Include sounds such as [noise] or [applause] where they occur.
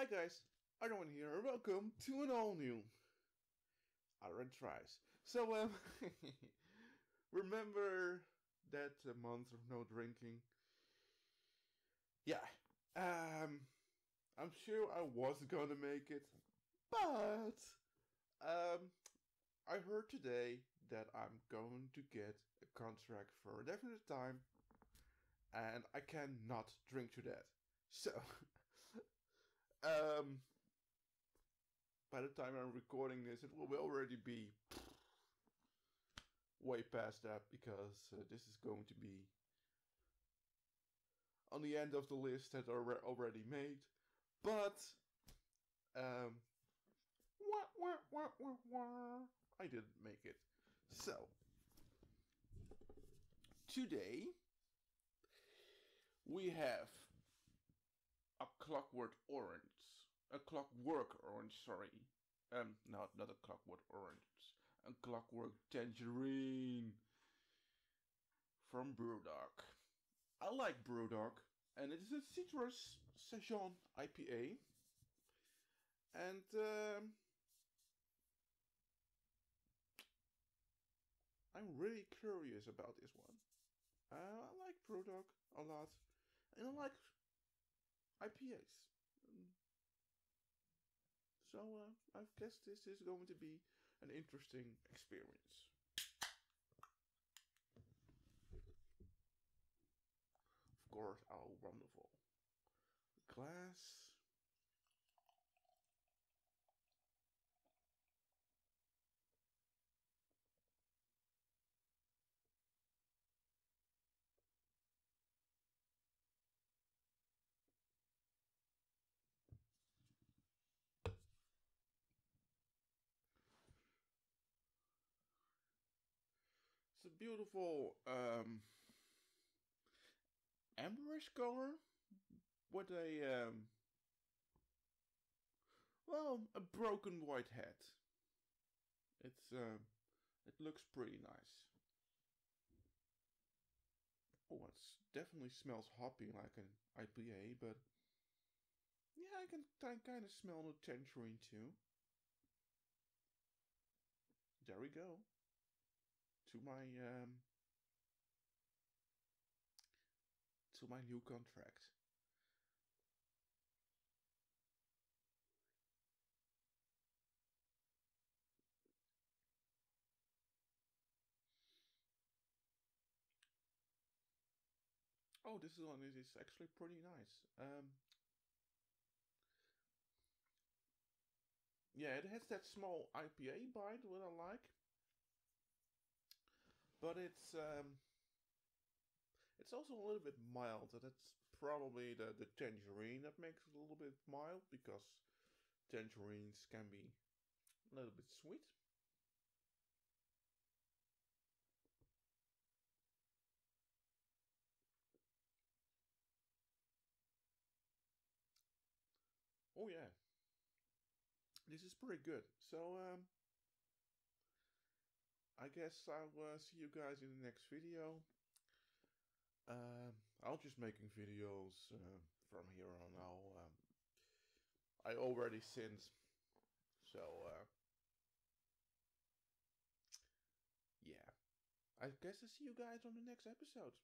Hi guys, Ardawen here, and welcome to an all new Ardawen Tries. So, um, [laughs] remember that month of no drinking? Yeah, um, I'm sure I was gonna make it, but, um, I heard today that I'm going to get a contract for a definite time, and I cannot drink to that. So, [laughs] um, by the time I'm recording this, it will already be way past that because uh, this is going to be on the end of the list that are already made. But, um, wah, wah, wah, wah, wah, I didn't make it. So, today we have clockwork orange. A clockwork orange, sorry. Um, no, not a clockwork orange. A clockwork tangerine. From Brewdog. I like Brewdog. And it is a citrus saison IPA. And, um, I'm really curious about this one. Uh, I like Brewdog a lot. And I like IPAs. So uh, I guess this is going to be an interesting experience. Of course, our wonderful glass. It's a beautiful um, amberish color with a um, well a broken white head. It's uh, it looks pretty nice. Oh, it definitely smells hoppy like an IPA, but yeah, I can kind of smell the tangerine too. There we go to my um, to my new contract. Oh, this one is actually pretty nice. Um, yeah, it has that small IPA bite, what I like but it's um, it's also a little bit mild, and it's probably the the tangerine that makes it a little bit mild because tangerines can be a little bit sweet. Oh yeah, this is pretty good. So um, guess I'll uh, see you guys in the next video. Uh, I'll just making videos uh, from here on out. Um, I already since, so uh, yeah. I guess I'll see you guys on the next episode.